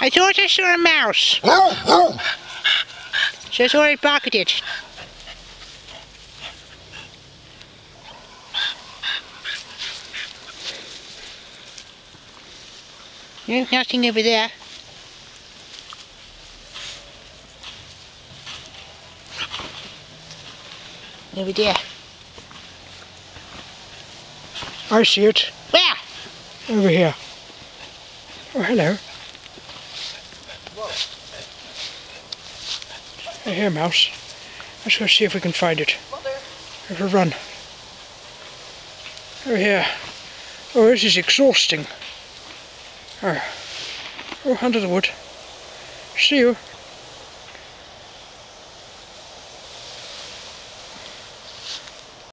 I thought I saw a mouse. So I thought at it. No, nothing over there. Over there. I see it. Where? Over here. Oh, hello. Hey, here, mouse. Let's go see if we can find it. Have a run. Over here. Oh, this is exhausting. Oh, oh under the wood. See you.